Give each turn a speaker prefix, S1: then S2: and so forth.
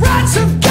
S1: the some